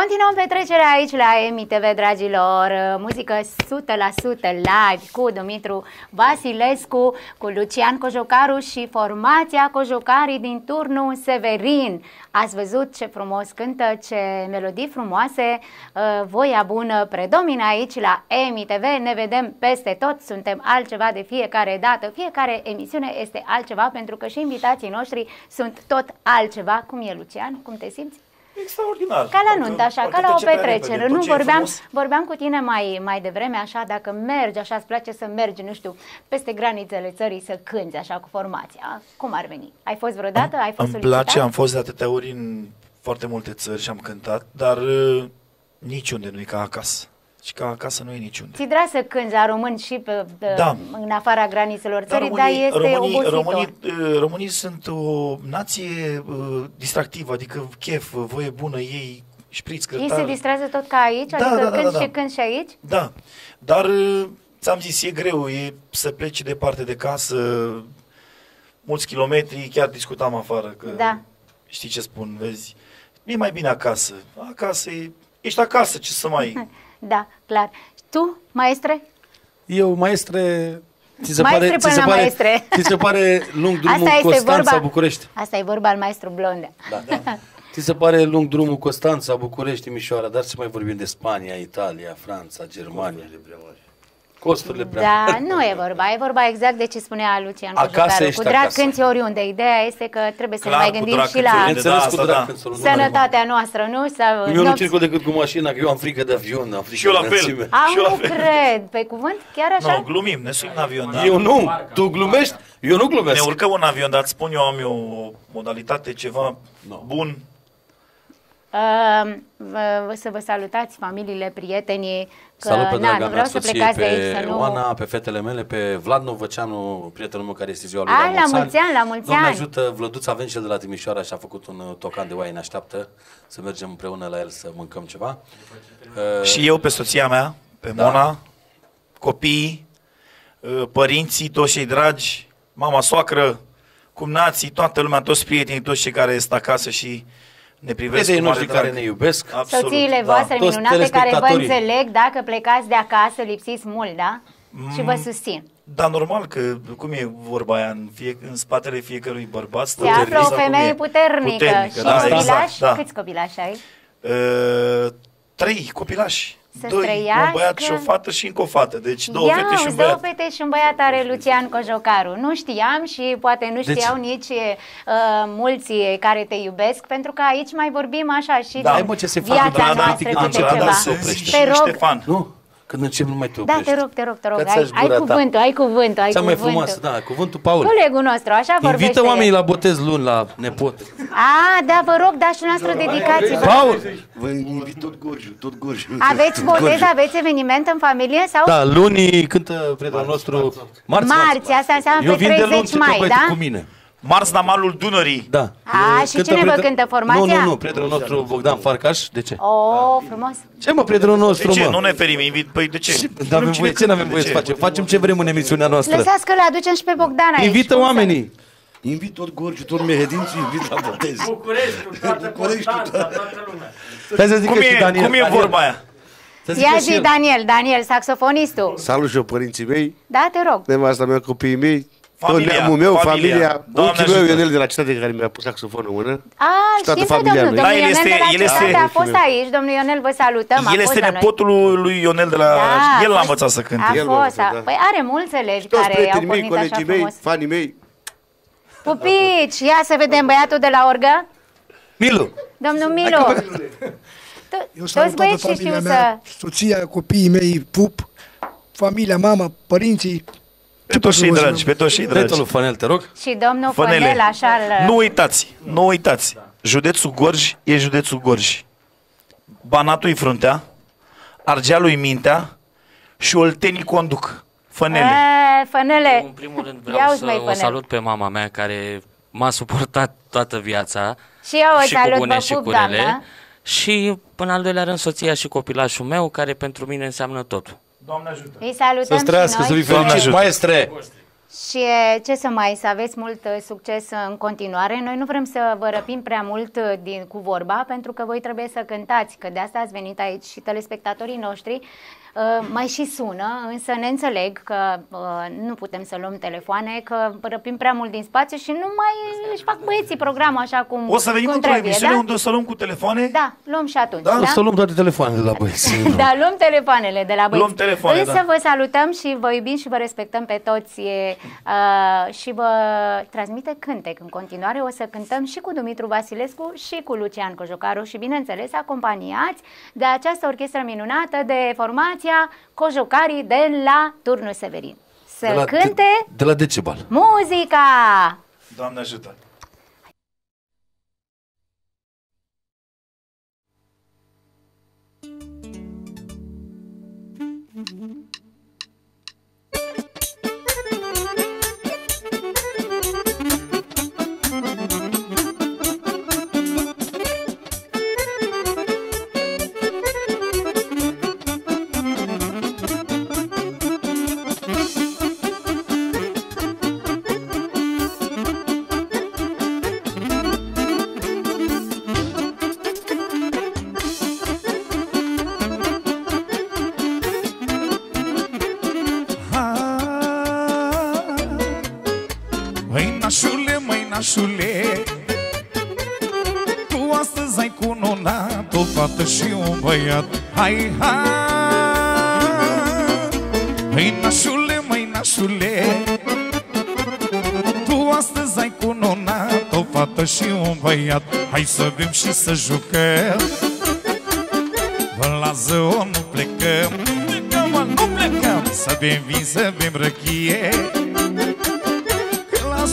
Continuăm petrecerea aici la EMI-TV, dragilor. Muzică 100% live cu Dumitru Vasilescu, cu Lucian Cojocaru și formația Cojocarii din turnul Severin. Ați văzut ce frumos cântă, ce melodii frumoase. Uh, voia bună predomină aici la EMI-TV. Ne vedem peste tot, suntem altceva de fiecare dată. Fiecare emisiune este altceva pentru că și invitații noștri sunt tot altceva. Cum e, Lucian? Cum te simți? Extraordinar. Ca la nuntă, așa, ca la o petrecere. Nu vorbeam, vorbeam cu tine mai, mai devreme, așa, dacă mergi, așa, îți place să mergi, nu știu, peste granițele țării să cânti, așa, cu formația. Cum ar veni? Ai fost vreodată? Ai fost Îmi place, am fost de atâtea ori în foarte multe țări și am cântat, dar uh, niciunde nu e ca acasă. Și ca acasă nu e niciunde. Ți vrea să cânti la români și pe, pe, da. în afara granițelor țării, dar, românii, dar este românii, obositor. Românii, uh, românii sunt o nație uh, distractivă, adică chef, voie bună, ei șpriț, Ei se distrează tot ca aici? Da, adică da, da, când da, da. și când și aici? Da, dar uh, ți-am zis, e greu, e să pleci departe de casă, mulți kilometri, chiar discutam afară că da. știi ce spun, vezi, e mai bine acasă. Acasă e, ești acasă, ce să mai... Da, clar. Tu, maestre? Eu, maestre, Ți se, pare, ți, se pare, maestre. ți se pare lung drumul Constanța-București? Asta e vorba al maestru Blonde. Da, da. ți se pare lung drumul Constanța-București, Mișoara, dar să mai vorbim de Spania, Italia, Franța, Germania. Costurile prea Da, nu e vorba, e vorba exact de ce spunea Lucian acasă Cu drag acasă. cânti oriunde. Ideea este că trebuie să Clar, ne mai gândim și la da, cu drag, da. sănătatea noastră, nu? Sau eu nu circul decât cu mașina, că eu am frică de avion, am frică și eu la fel. Am, nu cred. Pe cuvânt? Chiar așa? Nu, glumim, ne suim în avion. Da. Eu nu. Tu glumești? Eu nu glumesc. Ne urcăm în avion, dar spun eu am eu o modalitate, ceva no. Bun, să vă salutați familiile, prietenii. Că, Salut pe draga vreau să plecați pe de aici, să nu... Oana, pe fetele mele, pe Vlad Novăceanu, prietenul meu care este ziua lui A, la mulți ani, la mulți ani. ajută, Vlăduț avem cel de la Timișoara și a făcut un uh, tocan de oaie, ne așteaptă să mergem împreună la el să mâncăm ceva. Uh, și eu pe soția mea, pe da. Mona, copiii, uh, părinții, toți cei dragi, mama, soacră, cumnații, toată lumea, toți prietenii, toți cei care sunt acasă și ne privesc cu noștri care ne iubesc. Absolut, Soțiile da. voastre minunate care vă înțeleg dacă plecați de acasă, lipsiți mult, da? Mm, și vă mm, susțin. Da, normal că, cum e vorba aia, în, fie, în spatele fiecărui bărbat Se află o femeie puternică, puternică și da, copilași. Exact, da. Câți copilași ai? Uh, trei copilași să Doi, străiască. un băiat și o fată și încă o fată. Deci două Ia, fete și un băiat. două fete și un băiat are Lucian Cojocaru. Nu știam și poate nu știau deci... nici uh, mulți care te iubesc, pentru că aici mai vorbim așa și da, de ce se viața da, noastră da, câte da, ceva. Da, te rog, nu? Când încep numai te oprești. Da, te rog, te rog, te rog. Ai, ai cuvântul, ai cuvântul, ai Cea mai frumoasă, da, cuvântul Paul. Colegul nostru, așa vorbește. Invită oamenii la botez luni la nepot. A, da, vă rog, dați noastră dedicație. Paul! Vă invit tot Gorju, tot Gorju. Aveți botez, aveți eveniment în familie sau? Da, luni cântă prietenul nostru. Marți, marți, asta înseamnă pe 30 mai, da? cu mine. Mars la malul Dunării. Da. A, și cine vă cântă formația? Nu, nu, nu, prietenul nostru Bogdan Farcaș. De ce? Oh, frumos. Ce mă, prietenul nostru, De ce? Mă? Nu ne ferim, invit. Păi de ce? Ce n-avem voie, ce n-avem voie să facem? Facem ce vrem în emisiunea noastră. Lăsați că le aducem și pe Bogdan aici. Invită oamenii. Invit tot Gorgiu, tot Mehedin și invit la botez. București, toată București, toată lumea. Hai să zic cum, e, Daniel, cum e vorba aia? Ia zi, Daniel, Daniel, saxofonistul. Salut și eu, părinții mei. Da, te rog. Nevasta mea, copiii mei, Familia, neamul meu, familia, familia unchiul meu Ionel de la cetate care mi-a pus saxofonul în mână. A, știm pe domnul, domnul da, Ionel este, de la el este, a fost aici, domnul Ionel, vă salutăm. El este nepotul lui Ionel de la... Da, el l-a învățat să cânte. A fost, da. păi are mulți elevi care au pornit așa frumos. mei, fanii mei. Pupici, ia să vedem băiatul de la orgă. Milu. Domnul Milu. Eu salut toată familia mea, soția, copiii mei, pup, familia, mama, părinții, pe toți cei dragi, pe toți cei dragi. Domnul Fanel, te rog. Și domnul Fanele. Fanel, așa Nu uitați, nu uitați. Județul Gorj e județul Gorj. Banatul-i fruntea, Argealul-i mintea și Oltenii conduc. Fănele. E, fănele. în primul rând vreau să mai, o salut pe mama mea care m-a suportat toată viața. Și eu o și salut, cu bune și cu rele. Și până al doilea rând soția și copilașul meu care pentru mine înseamnă totul. Doamne ajută! Îi salutăm Să trăiască, să fii fericit, maestre! Și ce să mai, să aveți mult uh, succes în continuare. Noi nu vrem să vă răpim prea mult uh, din, cu vorba, pentru că voi trebuie să cântați, că de asta ați venit aici și telespectatorii noștri Uh, mai și sună, însă ne înțeleg că uh, nu putem să luăm telefoane, că răpim prea mult din spațiu și nu mai își fac băieții programul așa cum O să venim într-o emisiune da? unde o să luăm cu telefoane? Da, luăm și atunci. Da? da? O să luăm toate telefoanele de la băieți. da, luăm telefoanele de la băieți. Luăm telefoane, Însă da. vă salutăm și vă iubim și vă respectăm pe toți e, uh, și vă transmite cântec. În continuare o să cântăm și cu Dumitru Vasilescu și cu Lucian Cojocaru și bineînțeles acompaniați de această orchestră minunată de formație formația Cojocarii de la Turnul Severin. Să de la cânte de, de la Decibal. Muzica! Doamne ajută! Băiat Hai să bem și să jucăm. Vă la zău nu plecăm. Nu plecăm, mă, nu plecăm. Să bem vin, să bem răchie.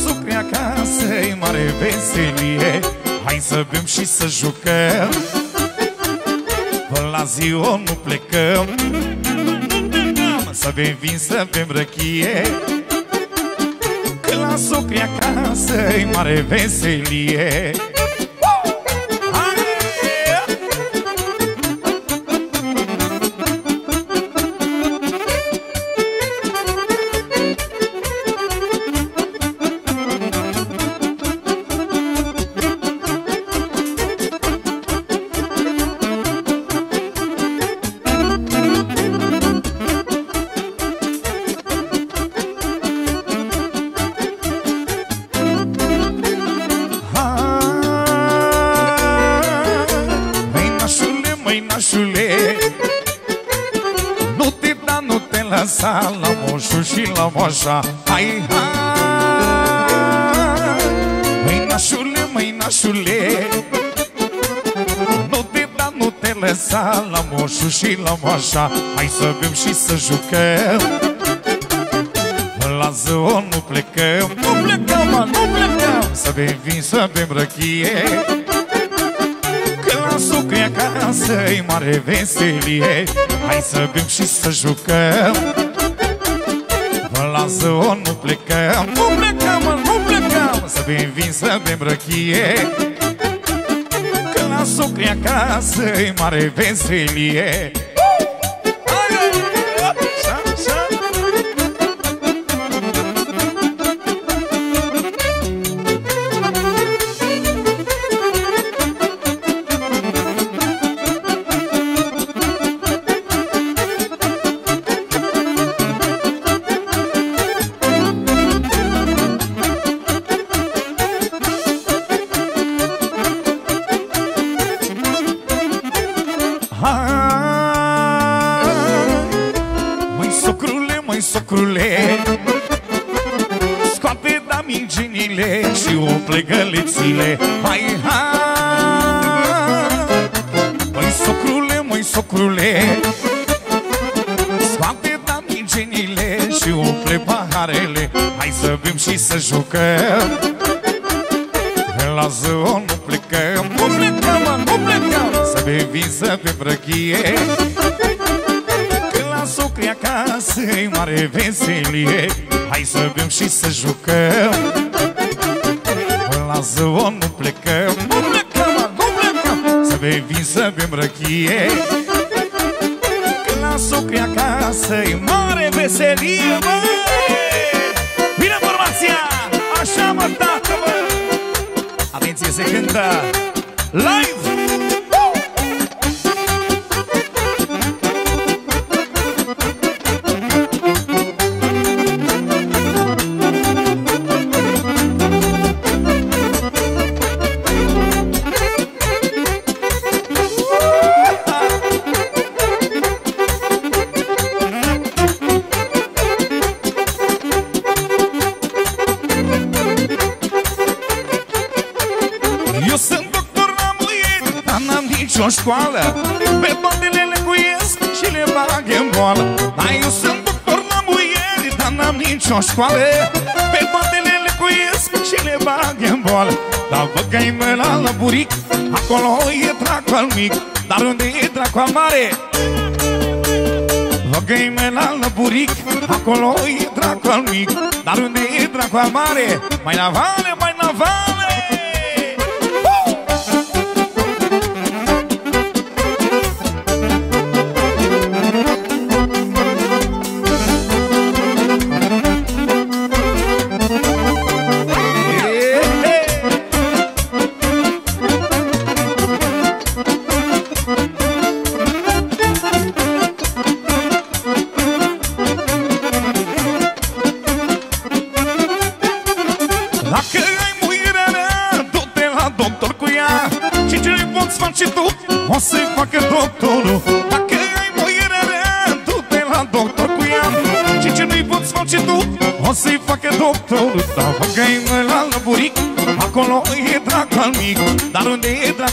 Sucre acasă e mare veselie. Hai să bem și să jucăm. Până la ziua nu plecăm. Să bem vin, să bem răchie. Că la sucre acasă e mare veselie moșa Hai, hai. Măi nașule, măi nașule Nu te da, nu te lăsa La moșu și la moșa Hai să bem și să jucăm. La zoo nu plecăm. Nu plecăm, mă, nu plecăm. Să bem vin, să bem răchie. Că la sucre acasă E mare veselie. Hai să bem și să jucăm lasă-o, nu plecăm. Nu plecăm, mă, nu plecăm Să bem vin, să bem răchie. Că la socri acasă e mare veselie și să jucăm La zoo nu plecăm Nu plecăm, mă, nu plecăm Să bem vin, să bem răchie Că la socri acasă e mare veselie Hai să nicio școală Pe toate le lecuiesc și le bag în boală Dar văd că e mâna la buric Acolo e dracu al mic Dar unde e dracu al mare? Văd că e mâna la buric Acolo e dracu al mic Dar unde e dracu al mare? Mai la vale, mai la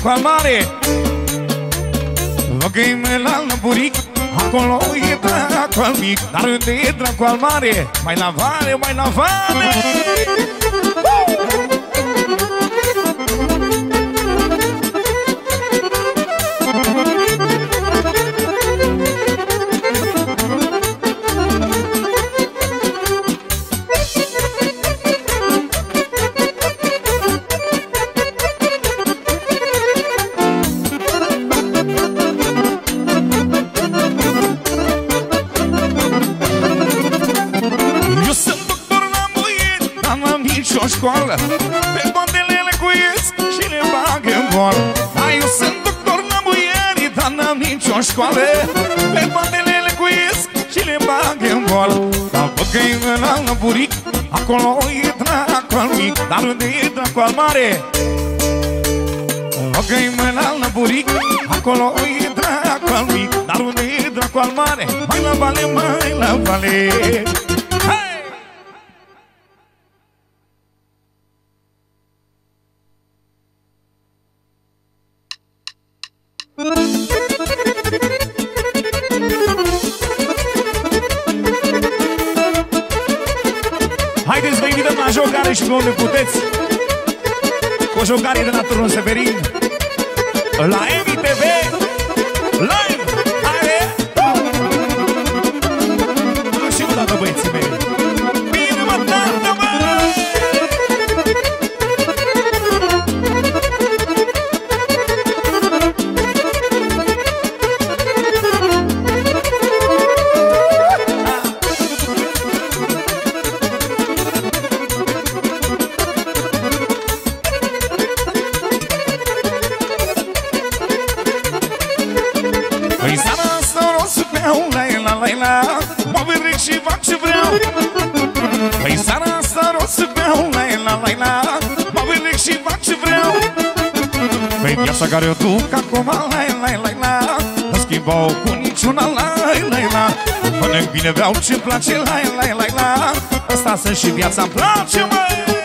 mare Lăgăi-mă la lăburic Acolo e dracu al mic Dar unde e dracu al mare? Mai la vale, mai la vale. școală n-am nicio școală Pe bandele le cuiesc și le bag în goală Dar băgăi la lăburic, acolo e dracu al mic Dar unde e dracu al mare? Băgăi la lăburic, acolo e dracu al mic Dar unde e dracu al mare? Mai la vale, mai la vale cu niciuna, la la la Mănânc bine, vreau ce-mi place, la la la la Asta sunt și viața-mi place, măi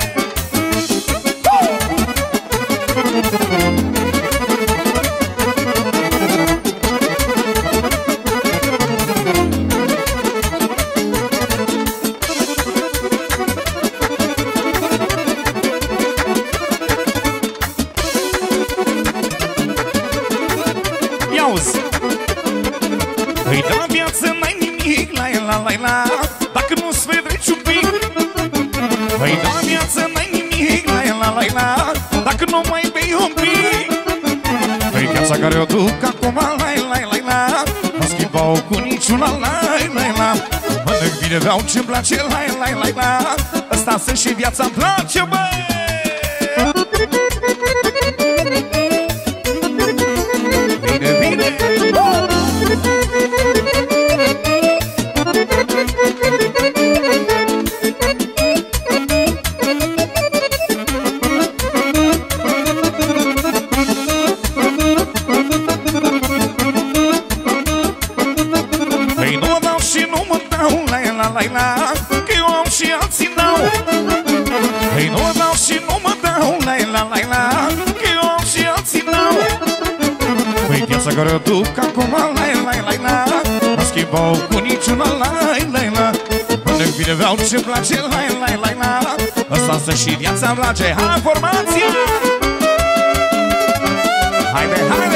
Vreau ce-mi place, la la la la. Asta sunt și viața-mi place, băi Nu schimbau cu niciuna la la la Până vine vreau ce place la la la la Asta să și viața place Hai formația! Haide, haide!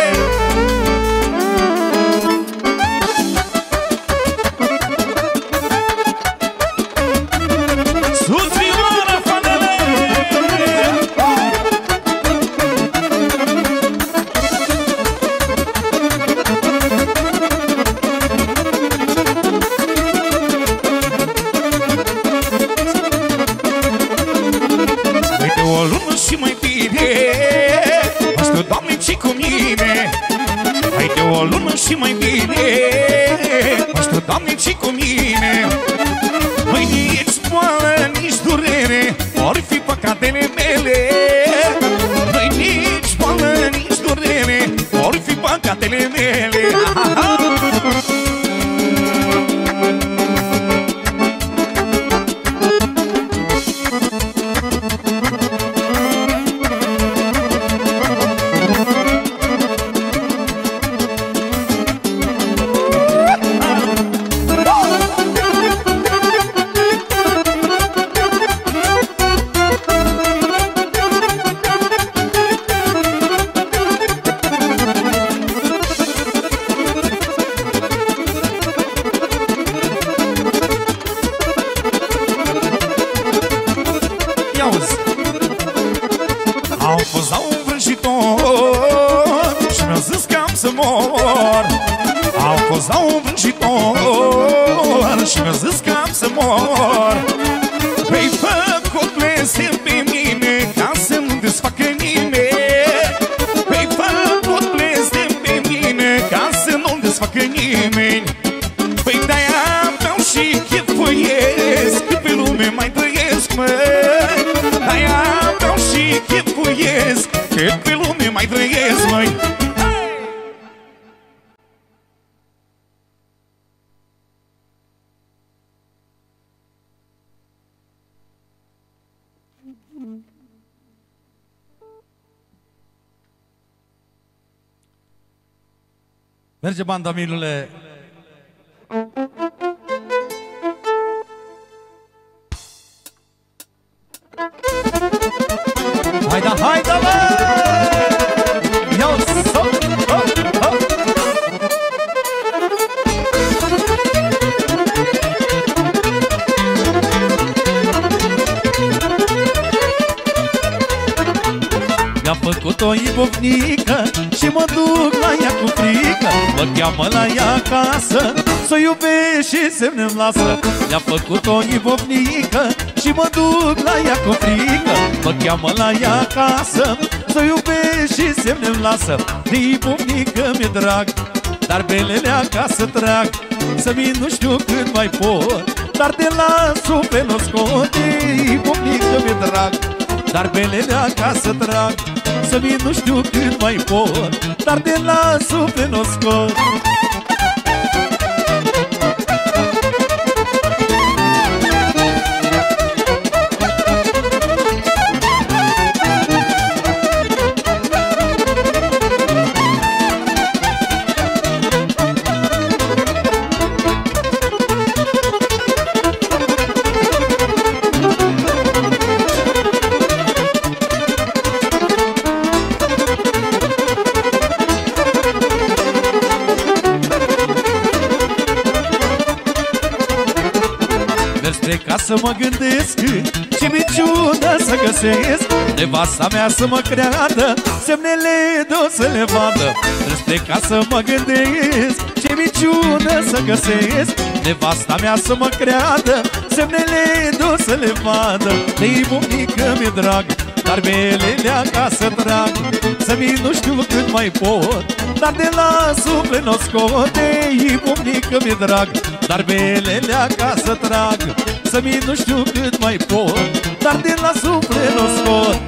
തമിഴിലെ Mi-a făcut o ibovnică Și mă duc la ea cu frică. Mă cheamă la ea acasă Să o iubesc și semne-mi lasă. Mi-a făcut o ibovnică Și mă duc la ea cu frică. Mă cheamă la ea acasă Să o iubesc și semne-mi lasă. De ibovnică mi-e drag Dar belele acasă trag. Să vin nu știu când mai pot Dar te las suflet o scot. De ibovnică mi-e drag Dar belele acasă trag să vin nu știu când mai pot Dar de la suflet n-o scot să mă gândesc Ce minciună să găsesc. Nevasta mea să mă creadă Semnele de să le vadă. Trebuie ca să mă gândesc Ce miciună să găsesc. Nevasta mea să mă creadă Semnele de să le vadă. De-i bunică mi-e drag Dar belele acasă trag Să vin nu știu cât mai pot Dar de la suflet n-o scot. De-i bunică mi-e drag Dar belele acasă trag Să vin nu știu cât mai pot Dar de la suflet n-o scot.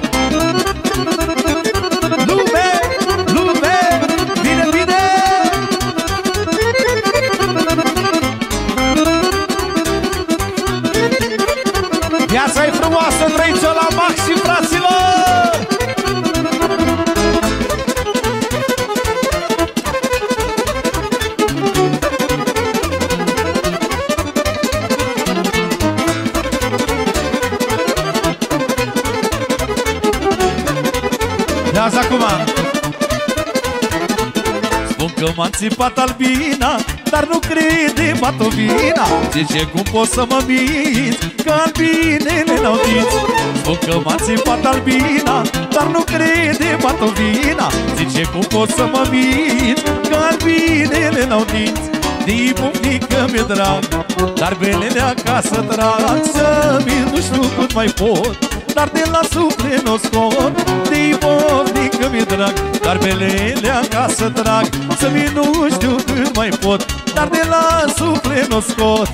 Viața e frumoasă, trăiți la maxim, m-a țipat albina dar nu crede Batovina Zice cum pot să mă minți Că albinele n-au dinți? Spun că m-a țipat albina Dar nu crede Batovina Zice cum pot să mă minți Că albinele n-au dinți? Din pufnică mi-e drag Dar belele acasă trag. Să-mi nu știu cât mai pot Dar de la suflet n-o scot. De-i că mi-e drag Dar belele acasă trag. Să-mi nu știu cât mai pot Dar de la suflet n-o scot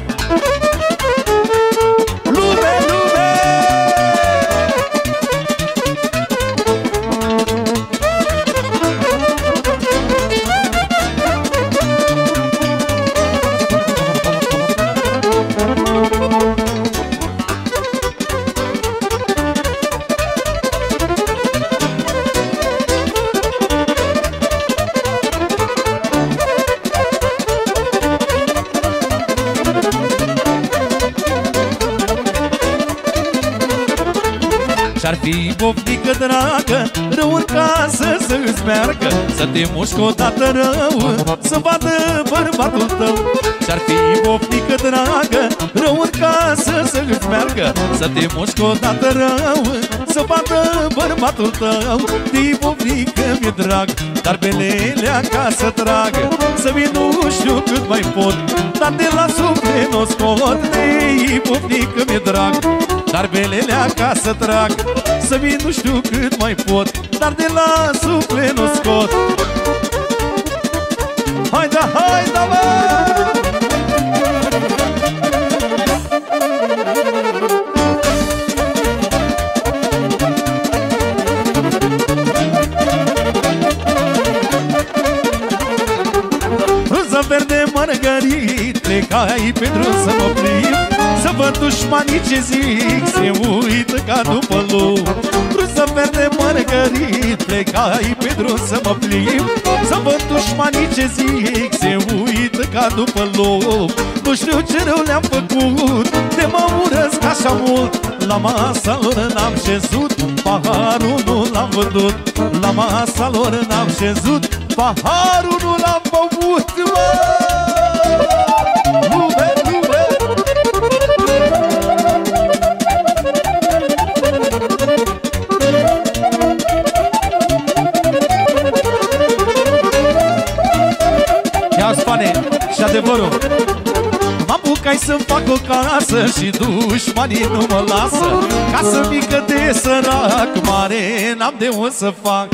fi bofnică dragă Rău în casă să-ți meargă. Să te mușcă odată rău Să vadă bărbatul tău. Și-ar fi bofnică dragă Rău în casă să-ți meargă. Să te mușcă odată rău Să vadă bărbatul tău. De bofnică mi-e drag Dar belele acasă tragă. Să mi nu știu cât mai pot Dar de la suflet n-o scot De bofnică mi-e drag dar belele acasă trag Să vin nu știu cât mai pot Dar de la suflet nu scot Hai da, hai da, bă! verde margarit Plecai pe drum să mă plimb să văd dușmanii ce zic Se uită ca după lup. Bruză verde mărgărit Plecai pe drum să mă plimb Să văd dușmanii ce zic Se uită ca după lup. Nu știu ce rău le-am făcut De mă urăsc așa mult. La masa lor n-am șezut Paharul nu l-am văzut La masa lor n-am șezut Paharul nu l-am adevărul Mă apucai să-mi fac o casă Și dușmanii nu mă lasă. Casă mică de sărac Mare n-am de unde să fac.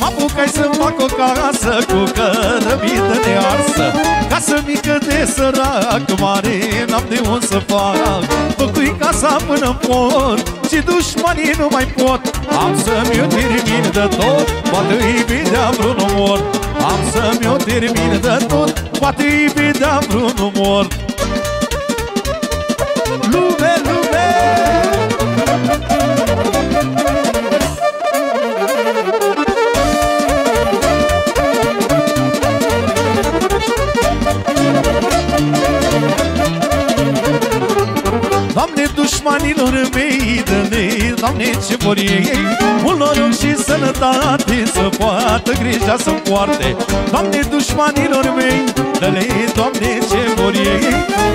Mă apucai să-mi fac o casă Cu cărămită nearsă Casă mică de sărac Mare n-am de unde să fac. Făcui casa până pot Și dușmanii nu mai pot. Am să-mi o termin de tot Poate-i vedea vreun omor Am să-mi o termin de tot Poate-i vedea vreun omor dușmanilor mei, dă-ne, Doamne, ce vor ei? Mult noroc și sănătate Să poată grija să-mi poarte. Doamne, dușmanilor mei Dă-le, Doamne, ce vor ei?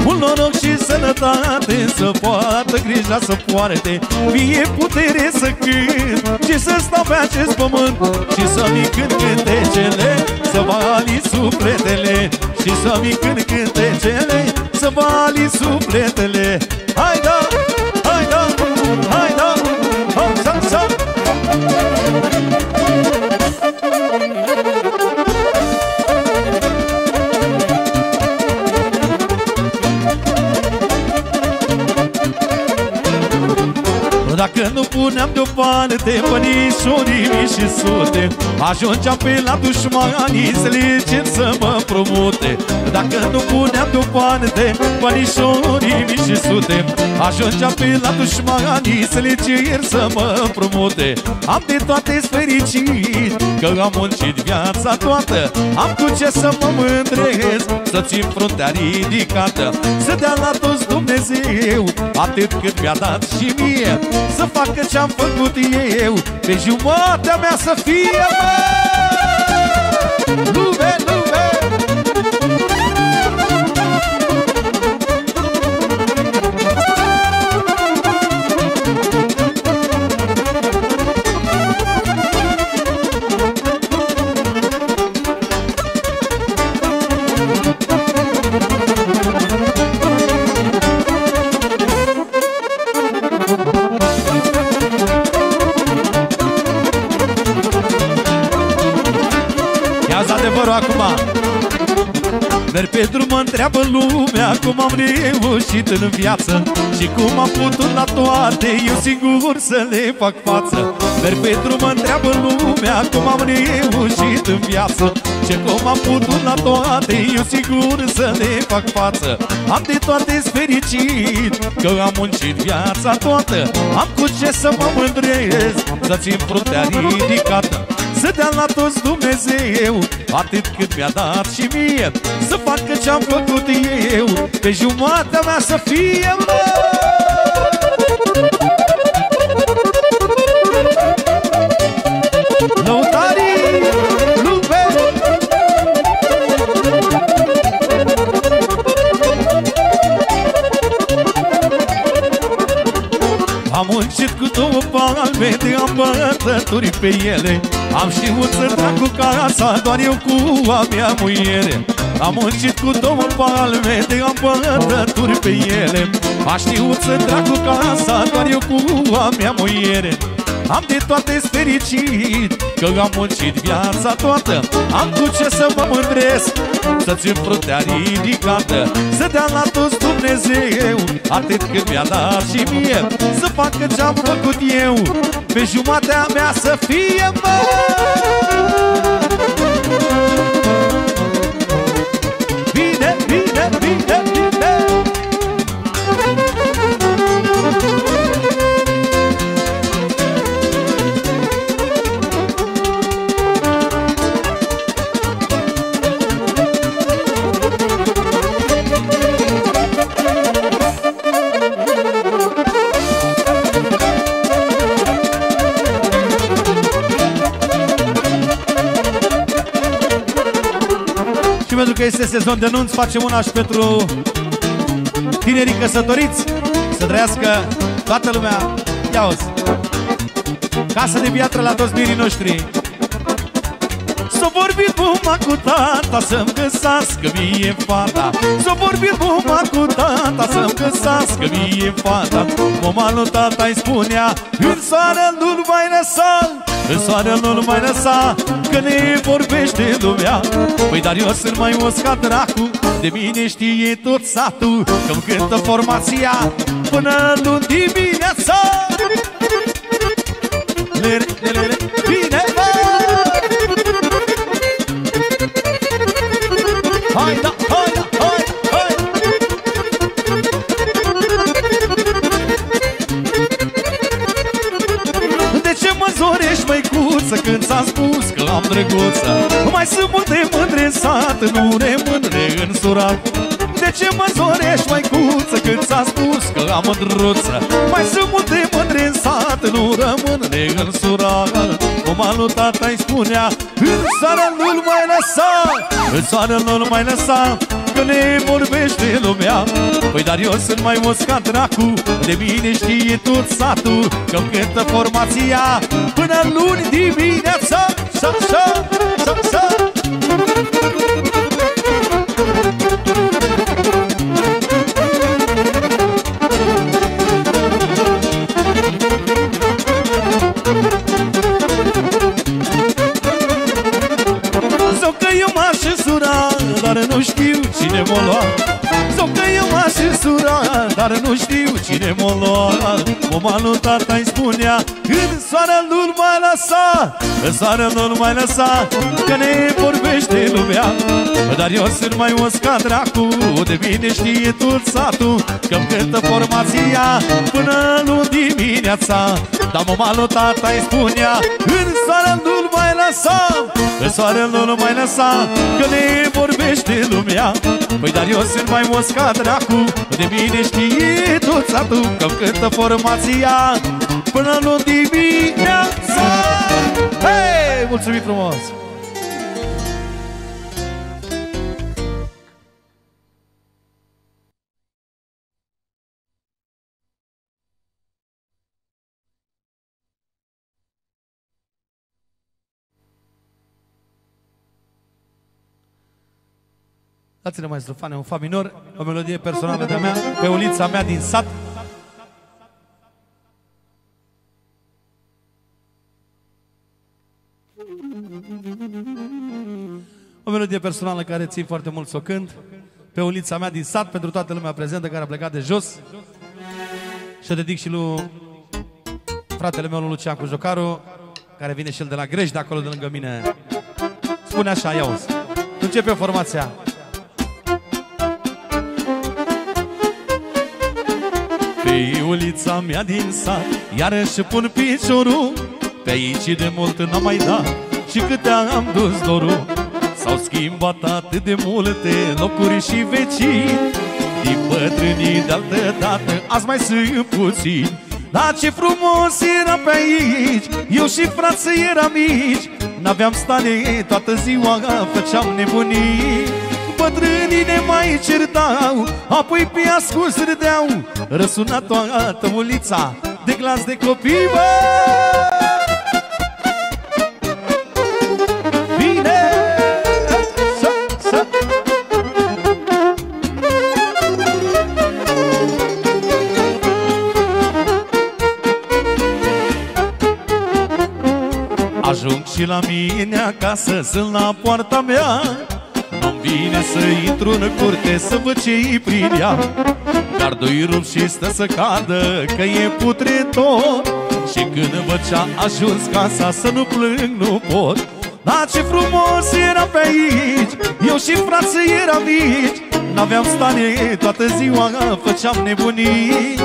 Un noroc și sănătate Să poată grija să poarte. Fie putere să cânt Și să stau pe acest pământ Și să-mi cânt cântecele Să vali sufletele. Și să-mi cânt cântecele Să vali sufletele. Hai Dacă nu puneam deoparte pănișorii mii și sute Ajungeam pe la dușmanii să le cer să mă promute Dacă nu puneam deoparte pănișorii mii și sute Ajungeam pe la dușmanii să le cer să mă promute Am de toate fericit că am muncit viața toată Am cu ce să mă mândresc să țin fruntea ridicată Să dea la toți Dumnezeu atât cât mi-a dat și mie să facă ce-am făcut eu Pe jumatea mea să fie, mă! Merg pe drum, mă întreabă lumea Cum am reușit în viață Și cum am putut la toate Eu singur să le fac față. Merg pe drum, mă întreabă lumea Cum am reușit în viață Și cum am putut la toate Eu singur să le fac față. Am de toate fericit Că am muncit viața toată. Am cu ce să mă mândresc Să țin fruntea ridicată să dea la toți Dumnezeu Atât cât mi-a dat și mie Să facă ce-am făcut eu. Pe jumatea mea să fie mă! Lăutarii lume! Am muncit cu două palme de apătături pe ele. Am știut să trag cu casa Doar eu cu a mea muiere Am muncit cu două palme De apătături pe ele. Am știut să trag cu casa Doar eu cu a mea muiere. Am de toate fericit Că am muncit viața toată. Am cu ce să mă mândresc Să țin fruntea ridicată. Să dea la toți Dumnezeu Atât cât mi-a dat și mie. Să facă ce-am făcut eu Pe jumatea mea să fie mă că este sezon de nunți Facem una și pentru tinerii căsătoriți Să trăiască toată lumea. Ia -ozi. Casă de piatră la toți mirii noștri. S-o vorbit mama cu tata Să-mi găsească mie fata. S-o vorbit mama cu tata Să-mi găsească mie fata. Mama lui tata îi spunea În soară nu-l mai lăsa În soară nu-l mai lăsa Că ne vorbește lumea. Păi dar eu sunt mai uscat dracu De mine știe tot satul Că-mi cântă formația Până luni dimineața. Lere, lere, lere, bine, bă! Hai, da, hai, da, măicuță, când ți-am spus că am drăguță? Mai sunt multe mândre în sat, nu remândre în surat De De ce mă zorești, mai cuță, când ți-a spus că am mândruță Mai sunt multe mândre în sat, nu rămân neînsurat Cum lui tata îi spunea, în soară nu-l mai lăsa În soară nu-l mai lăsa, că ne vorbește lumea Păi dar eu sunt mai muscat dracu, de mine știe tot satul Că-mi cântă formația. Până luni dimineața Sa, sa, nu știu cine m-a luat Mama lui tata îi spunea, în soară nu-l mai lăsa În soară nu-l mai lăsa, că ne vorbește lumea. Dar eu sunt mai uscat dracu, de bine știe tot satul Că-mi cântă formația până luni dimineața. Dar mama lui tata îi spunea, în soară nu-l mai lăsa În soară nu-l mai lăsa, că ne vorbește lumea. Păi dar eu sunt mai uscat dracu, de bine știe tot satul Că-mi cântă formația până luni dimineața Hei, mulțumim frumos! Dați-ne mai strufane, un fa minor, o melodie personală de-a mea, pe ulița mea din sat. Melodie personală care țin foarte mult să o cânt, pe ulița mea din sat, pentru toată lumea prezentă care a plecat de jos. Și o dedic și lui fratele meu, lui Lucian Cujocaru, care vine și el de la Greș, de acolo de lângă mine. Spune așa, ia -uzi. Începe formația. Pe ulița mea din sat Iarăși pun piciorul Pe aici de mult n-am mai dat Și câte am dus dorul S-au schimbat atât de multe locuri și vecini. Din bătrânii de altă dată Azi mai sunt puțini. Dar ce frumos era pe aici Eu și frații eram mici. N-aveam stane toată ziua Făceam nebunii. Bătrânii ne mai certau Apoi pe ascuns râdeau. Răsuna toată ulița De glas de copii, bă! Și la mine acasă Sunt la poarta mea. Vine să intru în curte să văd ce prin ea. Gardul-i rup și stă să cadă că e putretor. Și când văd ce-a ajuns casa să nu plâng nu pot. Dar ce frumos era pe aici Eu și frații eram mici. N-aveam stane toată ziua, făceam nebunii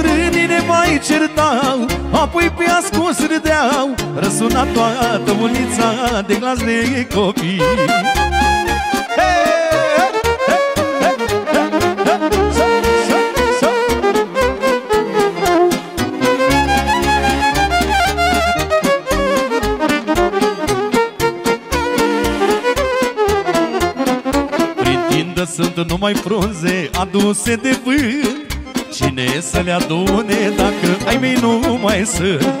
Bătrânii ne mai certau. Apoi pe ascuns râdeau Răsuna toată ulița de glas de copii. Sunt numai frunze aduse de vânt Cine să le adune dacă ai mei nu mai sunt?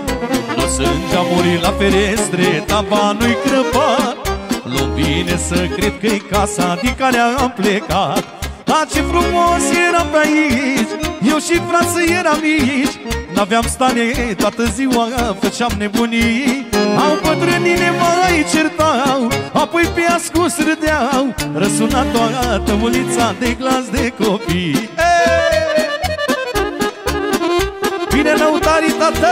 Nu sunt geamuri la ferestre, tavanul-i crăpat. Nu vine să cred că-i casa din care am plecat. Dar ce frumos era pe aici Eu și frații eram mici. N-aveam stane toată ziua, făceam nebunii. Au bătrânii ne mai certau Apoi pe ascuns râdeau. Răsuna toată ulița de glas de copii Bine lăutarii, tată!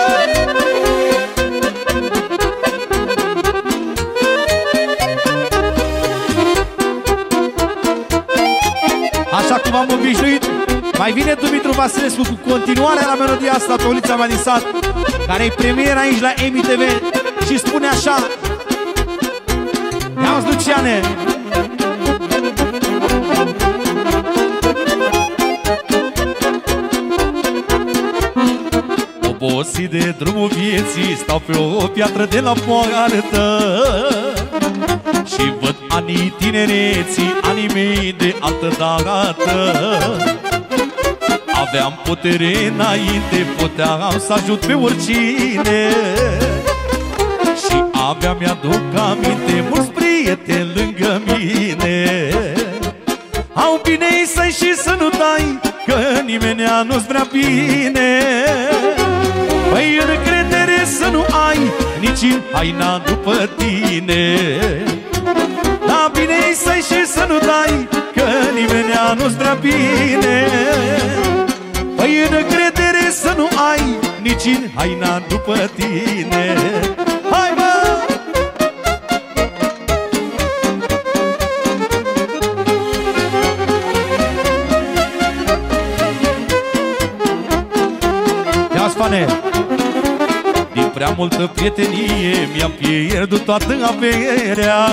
Așa cum am obișnuit Mai vine Dumitru Vasilescu cu continuarea la melodia asta pe ulița mea din sat Care e premiera aici la Emi TV Și spune așa Ia-ți Luciane Obosit de drumul vieții Stau pe o piatră de la poartă Și văd anii tinereții Anii mei de altă dată. Aveam putere înainte Puteam să ajut pe oricine. Și abia mi-aduc aminte Mulți prieteni lângă mine. Au bine să și să nu dai Că nimeni nu-ți vrea bine Păi încredere să nu ai Nici în haina după tine. Da bine să și să nu dai Că nimeni nu-ți vrea bine. Păi încredere să nu ai Nici în haina după tine multă prietenie Mi-am pierdut toată averea.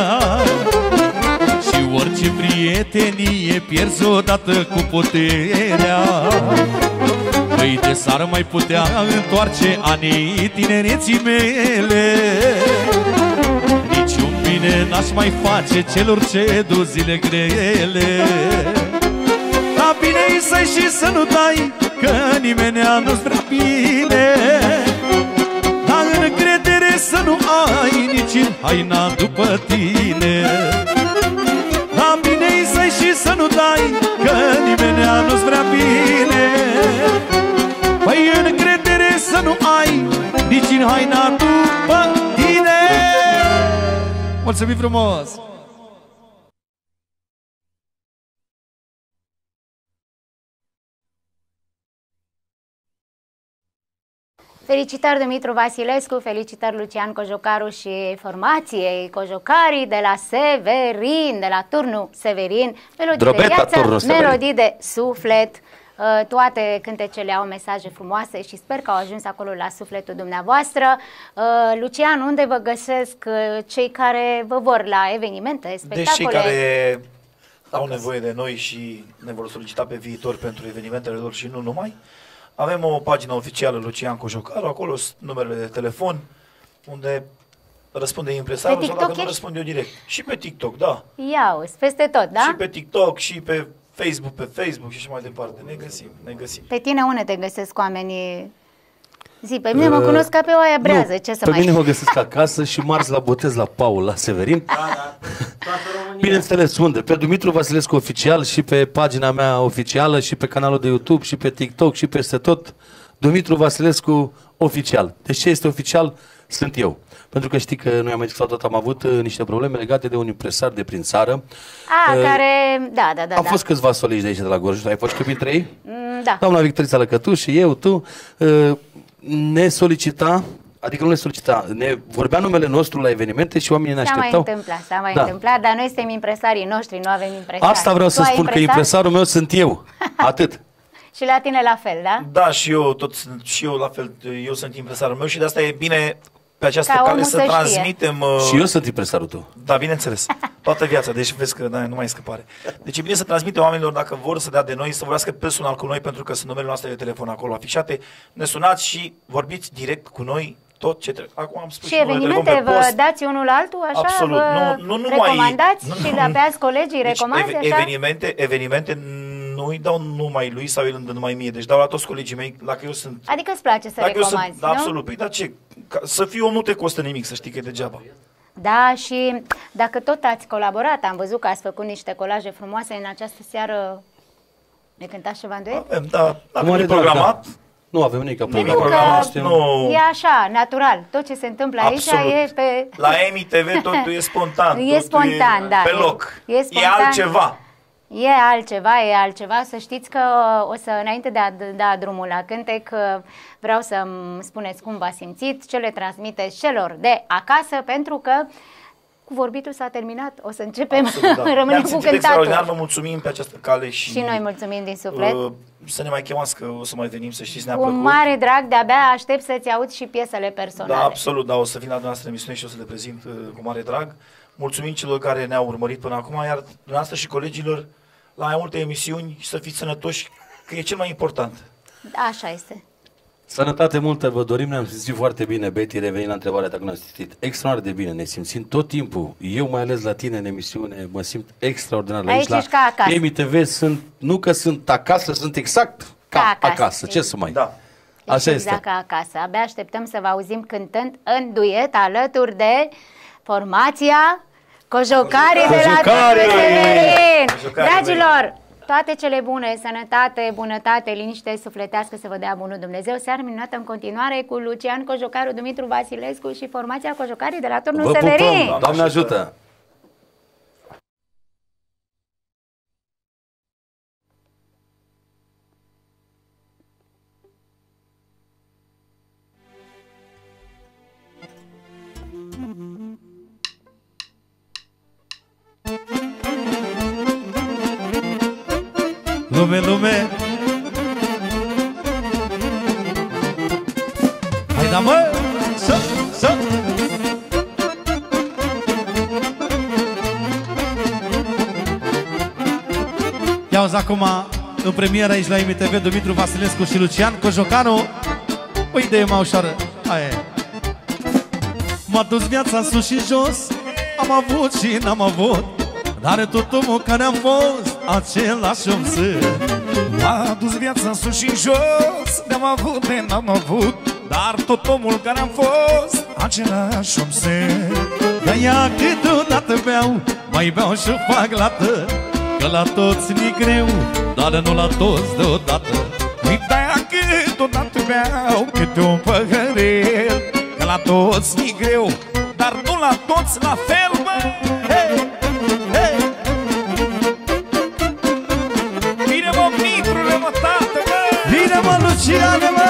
Și orice prietenie Pierzi odată cu puterea. Păi de s-ar mai putea întoarce Anii tinereții mele. Nici un bine n-aș mai face Celor ce du zile grele. Dar bine să și să nu dai Că nimeni nu-ți vrea bine. Dar încredere să nu ai Nici în haina după tine. Dar bine să și să nu dai Că nimeni nu-ți vrea bine. Păi încredere să nu ai Nici în haina după tine. Mulțumim frumos! Felicitări Dumitru Vasilescu, felicitări Lucian Cojocaru și formației Cojocarii de la Severin, de la turnul Severin, melodii Drobeta, de viață, melodii de suflet, uh, toate cântecele au mesaje frumoase și sper că au ajuns acolo la sufletul dumneavoastră. Uh, Lucian, unde vă găsesc uh, cei care vă vor la evenimente, spectacole? Deci cei care au nevoie de noi și ne vor solicita pe viitor pentru evenimentele lor și nu numai, avem o pagină oficială, Lucian Cojocaru, acolo sunt numerele de telefon, unde răspunde impresarul sau dacă nu răspund eu direct. Și pe TikTok, da. Ia peste tot, da? Și pe TikTok, și pe Facebook, pe Facebook și așa mai departe. Ne găsim, ne găsim. Pe tine unde te găsesc oamenii Zi, pe mine mă uh, cunosc ca pe oaia brează, nu, ce să pe mai... mine mă găsesc acasă și marți la botez la Paul, la Severin. Da, da. Bineînțeles, unde? Pe Dumitru Vasilescu oficial și pe pagina mea oficială și pe canalul de YouTube și pe TikTok și peste tot. Dumitru Vasilescu oficial. Deci ce este oficial? Sunt eu. Pentru că știi că noi am mai discutat tot, am avut uh, niște probleme legate de un impresar de prin țară. A, uh, care, da, da, da. Au da. fost câțiva soliști de aici, de la Gorj. Ai fost tu printre ei? Mm, da. Doamna Victorița Lăcătuș eu, tu. Uh, ne solicita Adică nu ne solicita, ne vorbea numele nostru la evenimente și oamenii ne așteptau. S-a mai întâmplat, s-a mai da. întâmplat, dar noi suntem impresarii noștri, nu avem impresari. Asta vreau să spun, impresar? că impresarul meu sunt eu, atât. și la tine la fel, da? Da, și eu, tot, și eu la fel, eu sunt impresarul meu și de asta e bine pe această Ca cale să, să transmitem... Uh... Și eu sunt impresarul tău. Da, bineînțeles. Toată viața, deci vezi că da, nu mai scăpare. Deci e bine să transmitem oamenilor dacă vor să dea de noi, să vorbească personal cu noi, pentru că sunt numerele noastre de telefon acolo afișate. Ne sunați și vorbiți direct cu noi tot ce trebuie. Acum am spus și, și evenimente vă post. dați unul altul, așa? Absolut. Vă nu, nu, nu recomandați mai, și nu, le colegii, deci recomandați ev- așa? Evenimente, evenimente nu îi dau numai lui sau el îmi dă numai mie. Deci dau la toți colegii mei, dacă eu sunt... Adică îți place să recomanzi, sunt, da, Absolut. Păi, dar ce? Ca, să fiu om nu te costă nimic, să știi că e degeaba. Da, și dacă tot ați colaborat, am văzut că ați făcut niște colaje frumoase în această seară. Ne cântați ceva în duet? Avem, da. Dacă nu programat, da. Nu avem nici program. programat. Nu. E așa, natural. Tot ce se întâmplă Absolut. aici e pe... La EMI TV totul e spontan. E spontan, e da. Pe loc. E, e, spontan. e altceva. E altceva, e altceva. Să știți că o să, înainte de a da drumul la cântec, vreau să-mi spuneți cum v-a simțit, ce le transmiteți celor de acasă, pentru că cu vorbitul s-a terminat, o să începem, Absolut, da. rămânem cu cântatul. extraordinar, vă mulțumim pe această cale și... Și noi mulțumim din suflet. Uh, să ne mai chemați că o să mai venim, să știți, ne-a Cu plăcut. mare drag, de-abia aștept să-ți aud și piesele personale. Da, absolut, da, o să vin la dumneavoastră emisiune și o să le prezint uh, cu mare drag. Mulțumim celor care ne-au urmărit până acum, iar dumneavoastră și colegilor la mai multe emisiuni și să fiți sănătoși, că e cel mai important. Da, așa este. Sănătate multă vă dorim, ne-am simțit foarte bine, Betty, revenind la întrebarea ta când am citit. Extraordinar de bine, ne simțim tot timpul. Eu mai ales la tine în emisiune, mă simt extraordinar. Aici, Aici la ca acasă. EMI sunt, nu că sunt acasă, sunt exact ca, ca acasă. acasă. Ce să mai... Da. Deci Așa exact este. ca acasă. Abia așteptăm să vă auzim cântând în duet alături de formația Cojocarii de la Severin. Dragilor, toate cele bune, sănătate, bunătate, liniște sufletească să vă dea bunul Dumnezeu. Seară minunată în continuare cu Lucian Cojocaru, Dumitru Vasilescu și formația Cojocarii de la Turnul vă Severin. Pupăm, Doamne ajută! Lume, lume. Hai da mă. Să, să. Ia acum în premieră aici la IMTV Dumitru Vasilescu și Lucian Cojocanu O idee mai ușoară. Aia M-a dus viața sus și jos. Am avut și n-am avut. Dar tot omul care am fost același om să M-a dus viața sus și jos Ne-am avut, de n-am avut Dar tot omul care am fost Același om să De-aia câteodată beau Mai beau și fac lată Că la toți mi greu Dar nu la toți deodată. Păi de-aia câteodată beau Câte un păhărel Că la toți mi greu Dar nu la toți la fel, mă hey! Luciane, mă!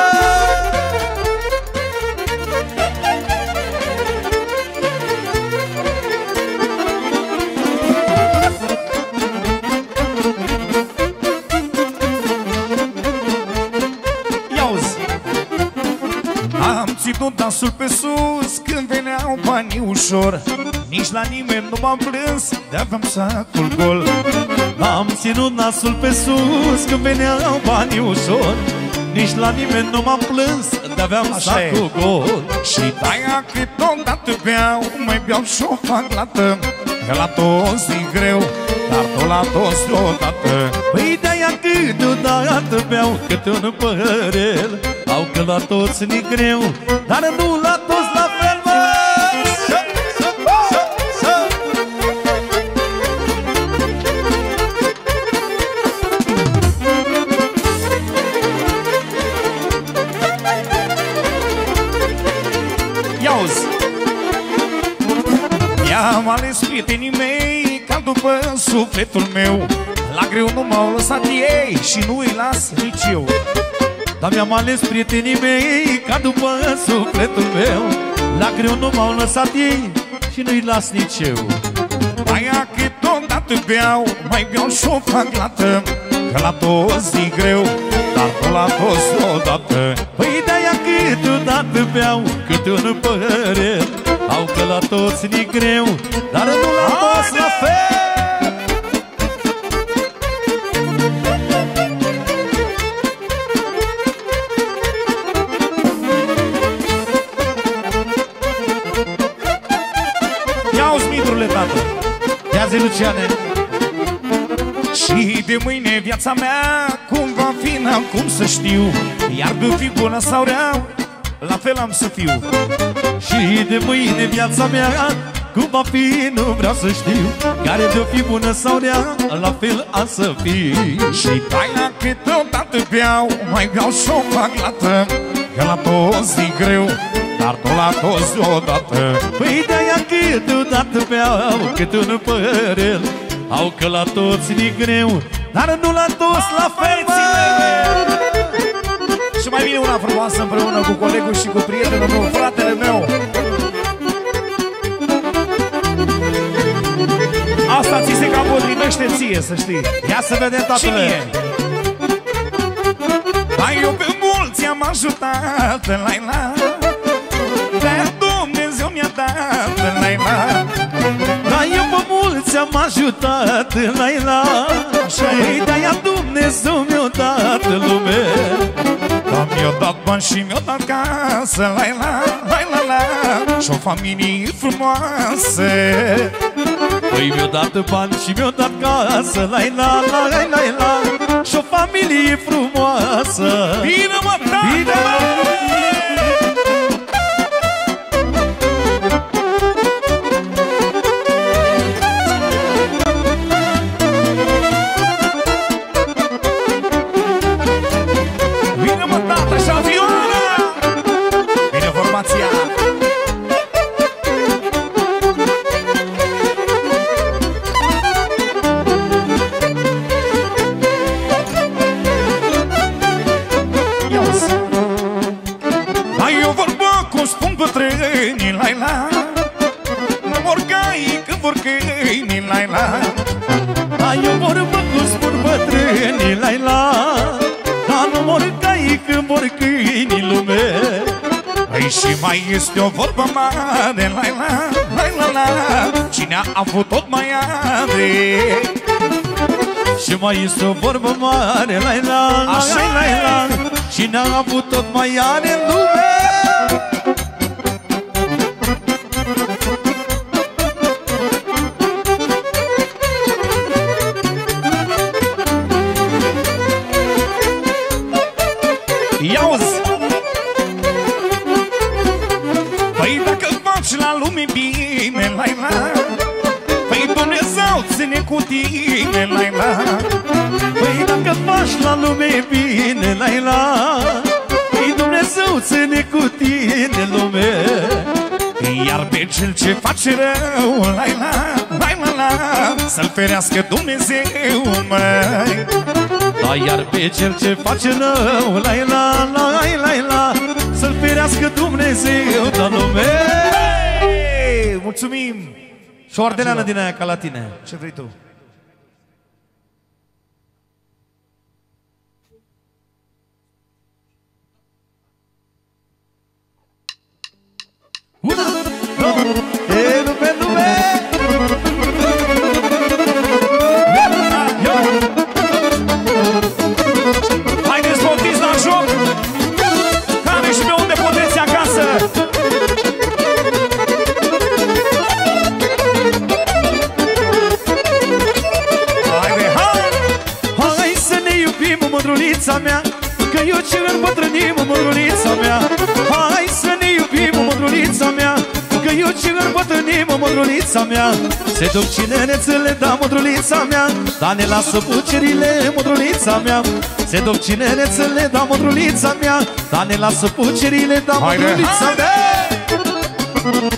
Am ținut dansul pe sus Când veneau banii ușor. Nici la nimeni nu m-am plâns De aveam sacul gol. Am ținut nasul pe sus Când veneau banii ușor nici la nimeni nu m-am plâns De-aveam sacul gol. Și de-aia câteodată beau Mai beau și-o fac lată Că la toți e greu Dar tot la toți deodată. Păi de-aia câteodată beau Câte un păhărel Au că la toți e greu Dar nu la toți ales prietenii mei ca după sufletul meu. La greu nu m-au lăsat ei și nu îi las nici eu. Dar mi-am ales prietenii mei ca după sufletul meu. La greu nu m-au lăsat ei și nu-i las nici eu. Aia câteodată beau, mai beau și-o fac lată Că la toți e greu, dar tot la toți odată Păi de-aia câteodată beau câte un păhărel au că la toți ni greu Dar nu la toți la fel. Ia-uzi mitrurile, tată. Ia zi, Luciane. Și de mâine viața mea Cum va fi, n-am cum să știu. Iar de fi bună sau rea La fel am să fiu și de mâine viața mea Cum va fi, nu vreau să știu. Care de-o fi bună sau rea La fel am să fiu Și taina câteodată beau Mai beau și-o fac lată Că la toți e greu Dar tot la toți odată Păi de-aia câteodată beau Cât un părel. Au că la toți e greu Dar nu la toți la fel, și mai bine una frumoasă împreună cu colegul și cu prietenul meu, fratele meu. Asta ți se cam potrivește ție, să știi. Ia să vedem toată Și mie. Dar eu pe mulți am ajutat, la la. Dar Dumnezeu mi-a dat, la la. Dar eu pe mulți am ajutat, la la. Și de-aia Dumnezeu mi-a dat lume. Mi-o luat bani și mi-o dat casă. La la, la la la. Și o familie frumoasă. Păi mi-o dat bani și mi-o dat casă. La la la la la la. Și o familie frumoasă. Bine mă, Bine mă! Mai este o vorbă mare la la la la la. Cine a avut tot mai are? Și mai este o vorbă mare la la la la la. Cine a avut tot mai are în lume lume cel ce face rău, la la la la la Să-l ferească Dumnezeu, măi Da, iar pe cel ce face rău, la la la la la Să-l ferească Dumnezeu, da lume hey! Mulțumim! Și o ardeleană din aia ca la tine Ce vrei tu? Thank you. Mădrulița mea. Se duc cinerețele, da, mădrulița mea. Dar ne lasă pucerile, mădrulița mea. Se duc cinerețele, da, mădrulița mea. Dar ne lasă pucerile, da, mădrulița mea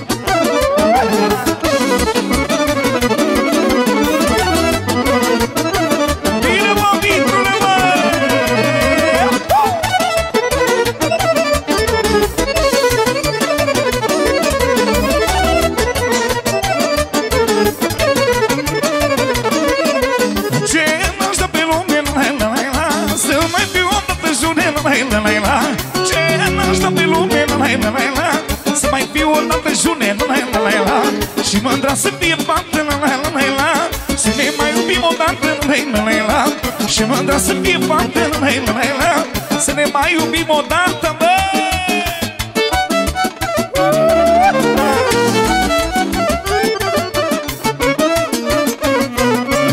Și mândra să fie fată, la la la la Să ne mai iubim o dată, bă!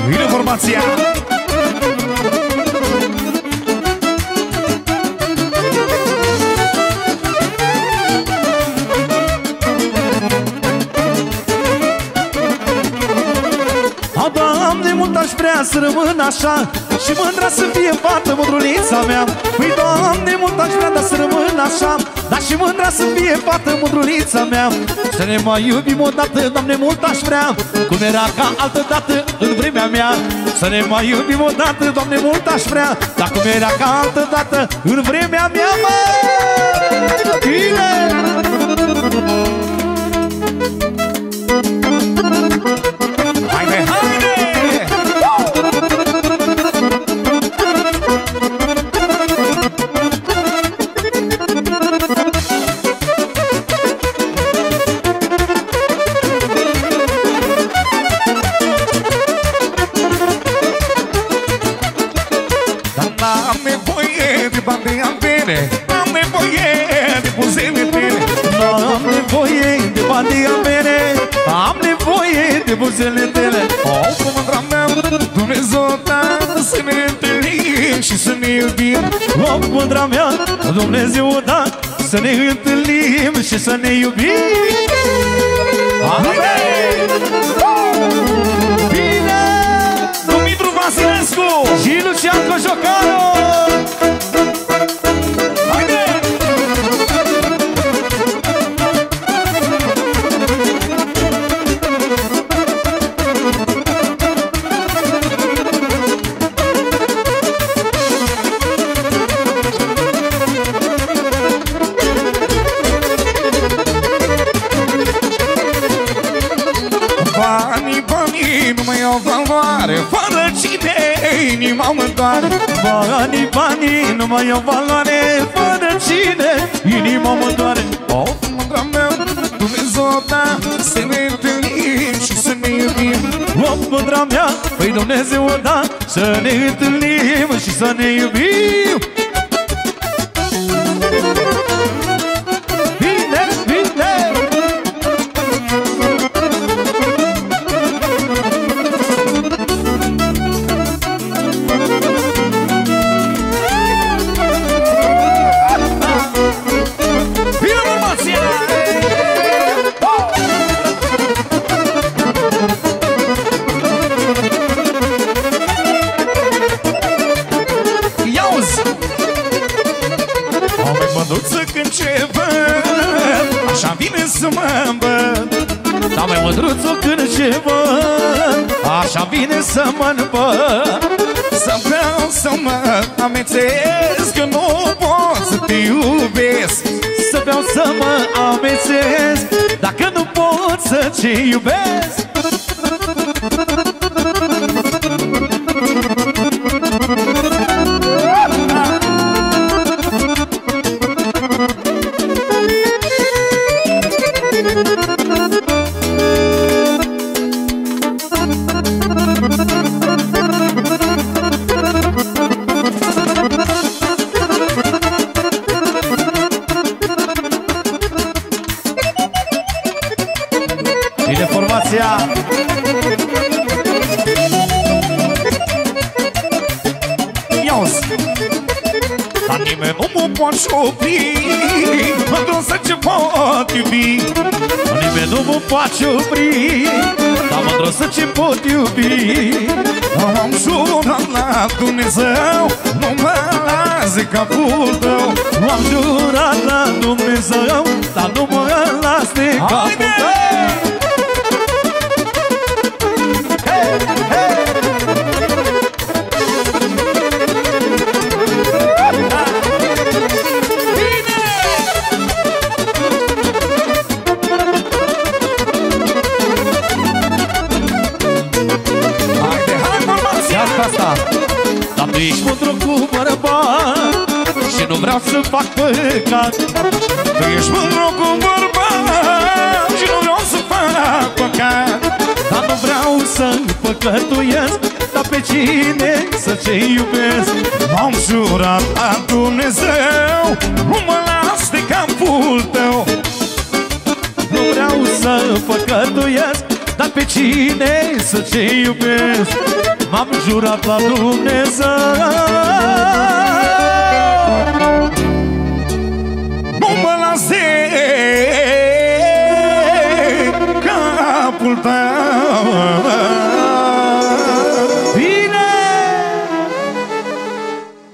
Vine formația! Să rămân așa Și mândra să fie fată mândrulița mea. Păi, Doamne, mult aș vrea, dar să rămân așa. Dar și mândra să fie fată mândrulița mea. Să ne mai iubim odată, Doamne, mult aș vrea. Cum era ca altă dată în vremea mea. Să ne mai iubim odată, Doamne, mult aș vrea. Dar cum era ca altă dată în vremea mea, mă! Bine! De buzele tale Oh, cu mândra mea, Dumnezeu ta Să ne întâlnim și să ne iubim Oh, cu mândra mea, Dumnezeu da Să ne întâlnim și să ne iubim Amin! Bine! Dumitru Vasilescu Și Lucian Cojocaru! Inima mă doare. Banii, banii, nu mai au valoare. Fără cine, inima mă doare. Oh, mândra mea, Dumnezeu ta Să ne întâlnim și să ne iubim. Oh, mândra mea, păi Dumnezeu ta Să ne întâlnim și să ne iubim amețesc Că nu pot să te iubesc. Să vreau să mă amețesc Dacă nu pot să te iubesc poate opri. Dar mă să ce pot iubi Am jurat la Dumnezeu. Nu mă las de capul tău. Am jurat la Dumnezeu Dar nu mă las de capul tău să fac păcat. Tu ești mândru cu bărbat Și nu vreau să fac păcat. Dar nu vreau să păcătuiesc Dar pe cine să ce iubesc? M-am jurat la Dumnezeu Nu mă las de capul tău. Nu vreau să păcătuiesc Dar pe cine să ce iubesc? M-am jurat la Dumnezeu capul tău